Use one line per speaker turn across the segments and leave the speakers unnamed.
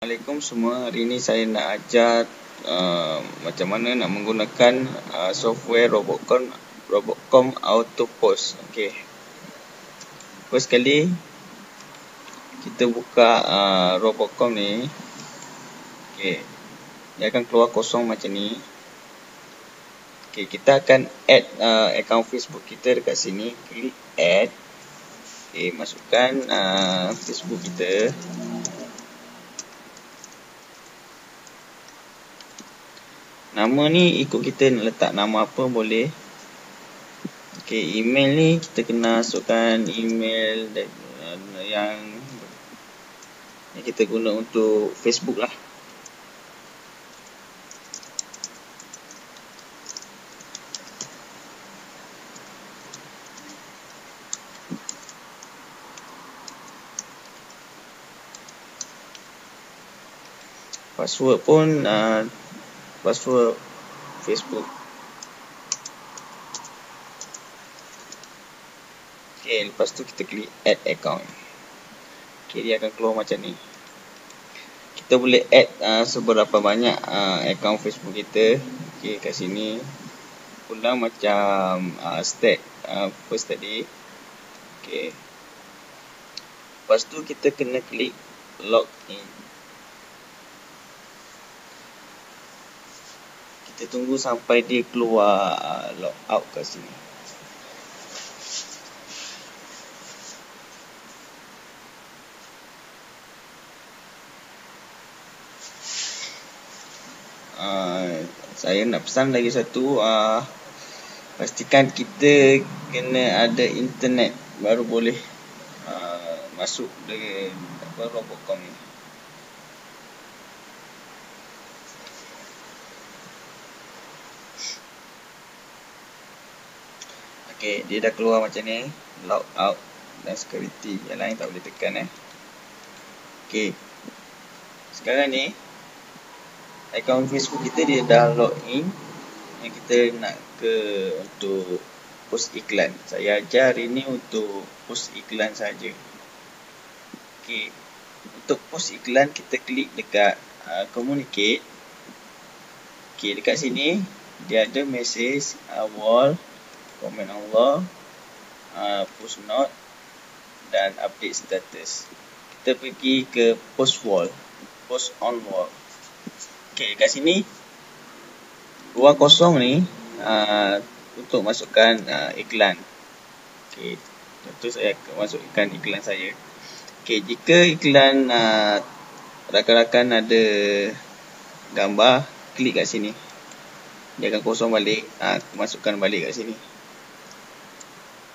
Assalamualaikum semua. Hari ini saya nak ajar uh, macam mana nak menggunakan uh, software Robotcom Robotcom Auto Post. Okey. First sekali kita buka uh, Robotcom ni. Okey. Dia akan keluar kosong macam ni. Okey, kita akan add uh, account Facebook kita dekat sini. Klik add. Okey, masukkan uh, Facebook kita. Nama ni ikut kita nak letak nama apa boleh. Okey, email ni kita kena masukkan email yang yang kita guna untuk Facebook lah. Password pun uh, password Facebook. Okay, lepas tu kita klik add account. Okay, dia akan keluar macam ni. Kita boleh add uh, seberapa banyak uh, account Facebook kita. Okay, kat sini. Ulang macam uh, step uh, first tadi. Okay. Lepas tu kita kena klik login. Kita tunggu sampai dia keluar uh, log out kat sini. Uh, saya nak pesan lagi satu uh, pastikan kita kena ada internet baru boleh uh, masuk dengan apa robotcom ni Okey, dia dah keluar macam ni. Log out dan security. Yang lain tak boleh tekan eh. Okey. Sekarang ni akaun Facebook kita dia dah log in. Yang kita nak ke untuk post iklan. Saya ajar hari ni untuk post iklan saja. Okey. Untuk post iklan kita klik dekat uh, communicate. Okey, dekat sini dia ada message uh, wall komen Allah uh, push note dan update status. Kita pergi ke post wall post on wall. Ok kat sini ruang kosong ni uh, untuk masukkan uh, iklan. Ok contoh saya masukkan iklan saya. Ok jika iklan uh, rakan-rakan ada gambar klik kat sini. Dia akan kosong balik uh, masukkan balik kat sini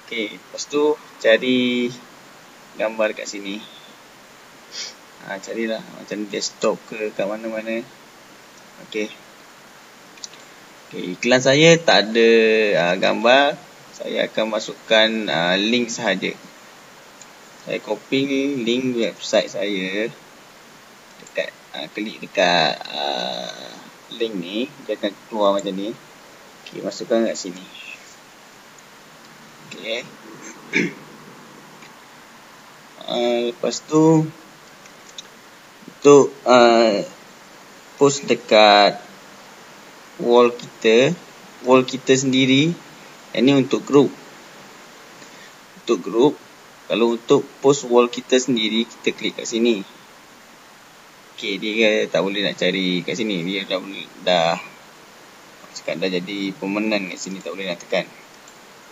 Okey, lepas tu cari gambar kat sini. Ha, carilah macam desktop ke kat mana-mana. Okey. Okey, iklan saya tak ada uh, gambar. Saya akan masukkan uh, link sahaja. Saya copy link website saya dekat uh, klik dekat uh, link ni dia akan keluar macam ni. Okey, masukkan kat sini. Okay. Uh, lepas tu untuk uh, post dekat wall kita wall kita sendiri ini untuk group. Untuk group kalau untuk post wall kita sendiri kita klik kat sini. Ok dia tak boleh nak cari kat sini? Dia dah dah cakap dah jadi pemenang kat sini tak boleh nak tekan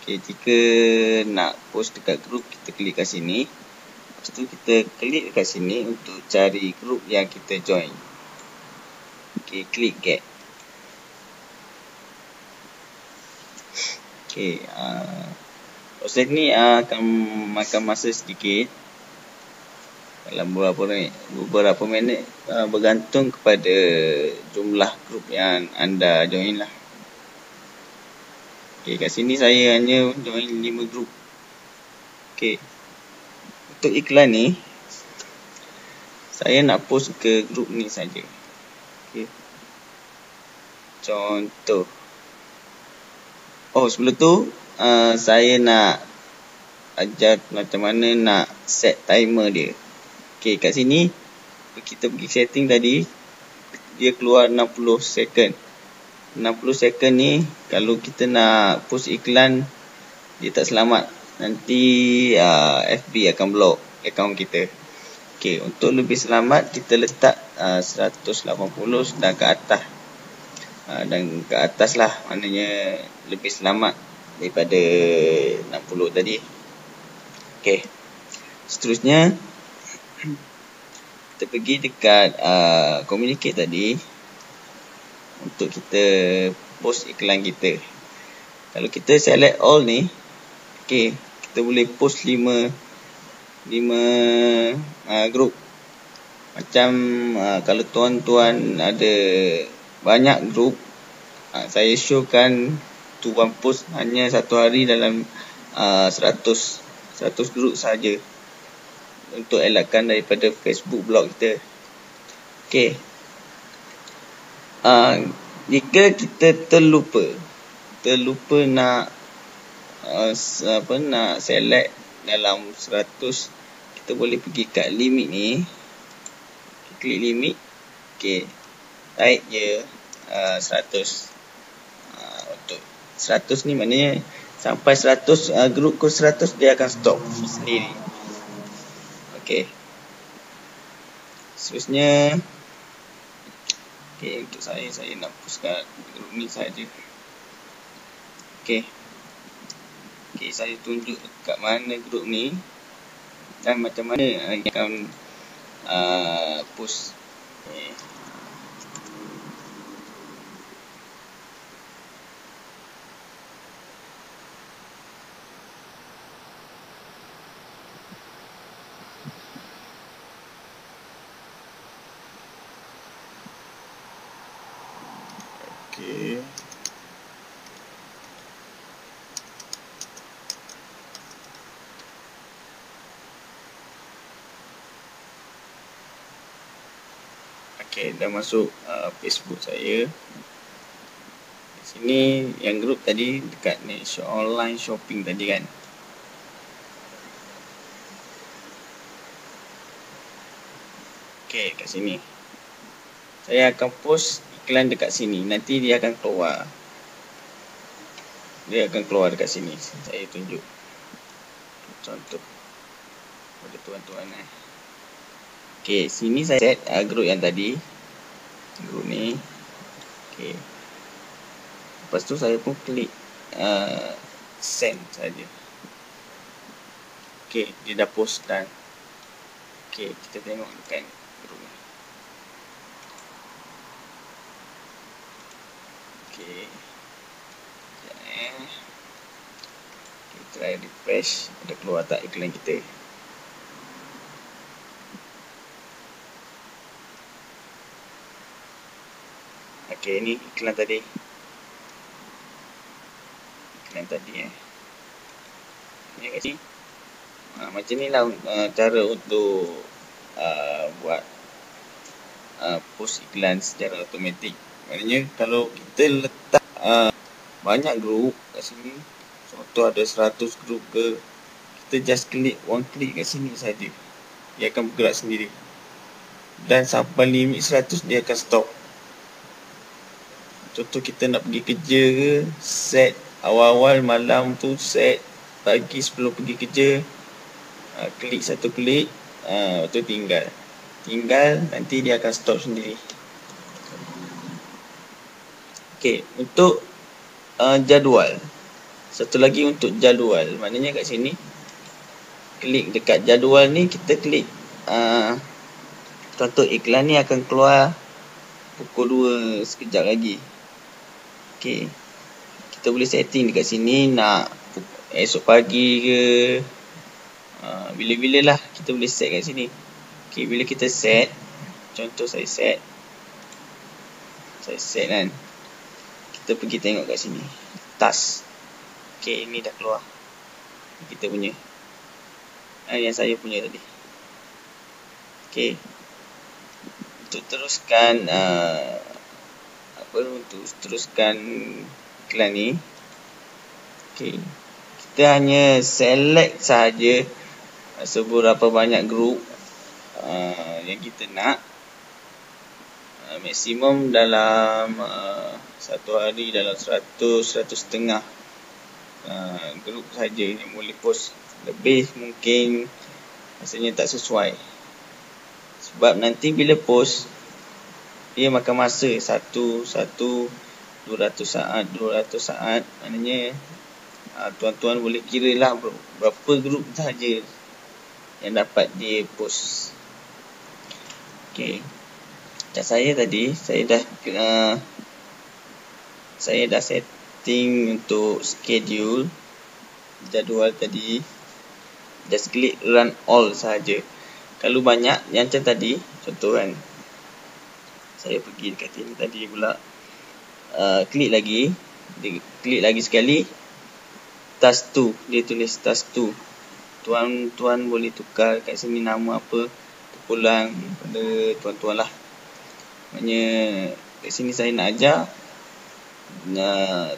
Okay, jika nak post dekat group, kita klik kat sini. Lepas tu kita klik dekat sini untuk cari group yang kita join. Okay, klik get. Okay, uh, proses ni uh, akan makan masa sedikit. Dalam beberapa minit, beberapa minit uh, bergantung kepada jumlah group yang anda join lah. Okay, kat sini saya hanya join 5 group. Okay. Untuk iklan ni, saya nak post ke group ni saja. Okay. Contoh. Oh, sebelum tu, uh, saya nak ajar macam mana nak set timer dia. Okay, kat sini, kita pergi setting tadi dia keluar 60 second 60 second ni kalau kita nak post iklan dia tak selamat. Nanti uh, FB akan block akaun kita. Okey, untuk lebih selamat kita letak uh, 180 dan ke atas. Uh, dan ke atas lah maknanya lebih selamat daripada 60 tadi. Okey. Seterusnya kita pergi dekat uh, communicate tadi untuk kita post iklan kita. Kalau kita select all ni, okey, kita boleh post 5 5 uh, group. Macam uh, kalau tuan-tuan ada banyak group, uh, saya showkan tuan post hanya satu hari dalam uh, 100 100 group saja untuk elakkan daripada Facebook blog kita. Okey. Uh, jika kita terlupa terlupa nak uh, apa nak select dalam 100 kita boleh pergi kat limit ni. Klik limit. Okey tarik je uh, 100 uh, untuk 100 ni maknanya sampai 100 uh, group ke 100 dia akan stop sendiri. Okey. Seterusnya Okey, untuk saya saya nak puskan grup ni saja. Okey. Okey, saya tunjuk dekat mana grup ni dan macam mana akan uh, push. Okay. Okey. Okey, dah masuk uh, Facebook saya. Di sini yang grup tadi dekat ni online shopping tadi kan. Okey, kat sini. Saya akan post iklan dekat sini nanti dia akan keluar. Dia akan keluar dekat sini. Saya tunjuk. Contoh. Pada tuan-tuan eh. Okey sini saya set uh, group yang tadi. Group ni. Okey. Lepas tu saya pun klik uh, send saja. Okey dia dah post dan okey kita tengok dekat Okay. Kita try refresh. Ada keluar tak iklan kita. Okey, ini iklan tadi. Iklan tadi eh. Ini kat sini. Ha, macam ni lah uh, cara untuk uh, buat uh, post iklan secara automatik. Maknanya kalau kita letak uh, banyak group kat sini Contoh ada 100 group ke Kita just klik one click kat sini saja. Dia akan bergerak sendiri. Dan sampai limit 100 dia akan stop. Contoh kita nak pergi kerja ke Set awal-awal malam tu set Pagi sebelum pergi kerja uh, Klik satu klik uh, tu tinggal. Tinggal nanti dia akan stop sendiri Okey, untuk uh, jadual. Satu lagi untuk jadual. Maknanya kat sini klik dekat jadual ni kita klik uh, contoh iklan ni akan keluar pukul 2 sekejap lagi. Okey. Kita boleh setting dekat sini nak esok pagi ke uh, bila-bila lah kita boleh set kat sini. Okey, bila kita set contoh saya set saya set kan kita pergi tengok kat sini. Tas. Ok ini dah keluar. Kita punya. Ah, yang saya punya tadi. Ok untuk teruskan uh, apa untuk teruskan iklan ni. Ok kita hanya select saja seberapa banyak group uh, yang kita nak uh, maksimum dalam uh, satu hari dalam seratus, seratus setengah. Uh, grup saja yang boleh post. Lebih mungkin rasanya tak sesuai. Sebab nanti bila post dia makan masa satu satu 200 saat 200 saat. Maknanya uh, tuan-tuan boleh kira lah berapa grup saja yang dapat dia post. Ok dan saya tadi saya dah uh, saya dah setting untuk schedule jadual tadi. Just klik run all saja kalau banyak yang macam tadi contoh kan saya pergi dekat sini tadi pula uh, klik lagi dia klik lagi sekali task 2 dia tulis task 2 tuan-tuan boleh tukar kat sini nama apa terpulang pada tuan-tuan lah maknanya kat sini saya nak ajar uh,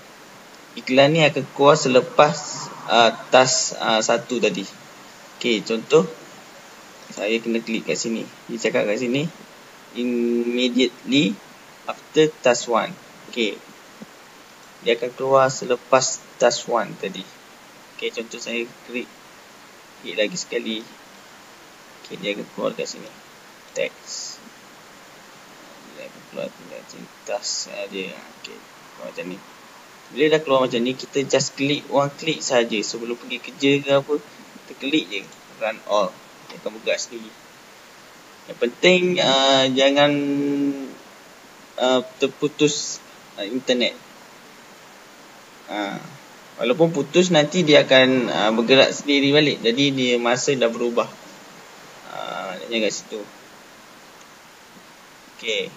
iklan ni akan keluar selepas uh, uh, satu tadi. Ok contoh saya kena klik kat sini. Dia cakap kat sini immediately after task 1 ok dia akan keluar selepas task 1 tadi. Ok contoh saya klik klik lagi sekali. Ok dia akan keluar kat sini. Text keluar sini task saja ok keluar macam ni bila dah keluar macam ni kita just klik one klik saja sebelum pergi kerja ke apa kita klik je run all dia akan bergerak sendiri yang penting uh, jangan uh, terputus uh, internet. Uh, walaupun putus nanti dia akan uh, bergerak sendiri balik. Jadi dia masa dah berubah. Uh, kat situ. Okey.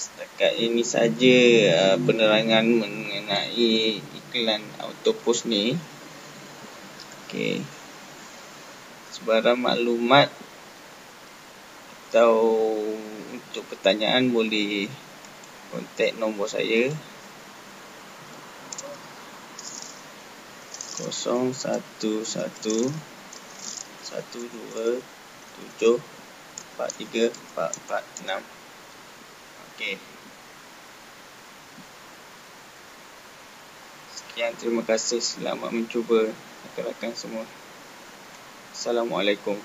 Setakat ini saja uh, penerangan mengenai iklan auto post ni. Okey. Sebarang maklumat atau untuk pertanyaan boleh kontak nombor saya. 011 12 7 43 446 Okey. Sekian terima kasih selamat mencuba rakan-rakan semua. Assalamualaikum